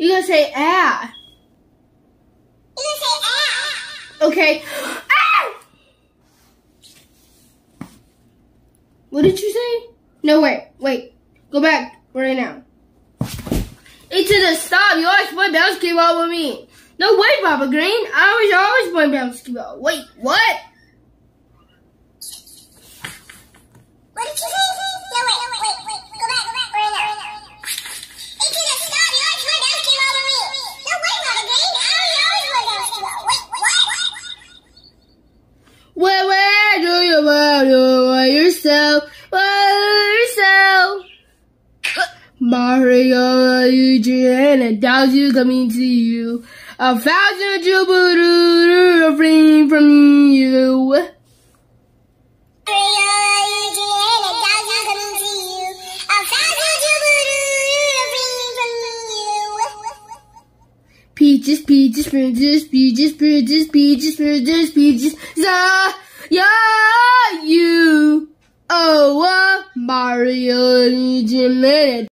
You gotta say ah. You can say ah. Okay. Ah! What did you say? No, wait, wait. Go back right now. It's to the stop. You always play basketball with me. No way, Papa Green. I was always playing basketball. Wait? What Where yourself? Mario, Eugene, and thousand coming to you. A thousand jubilee refrain from you. Peaches, peaches, peaches, peaches, peaches, peaches, peaches, peaches, you. barrier regenerated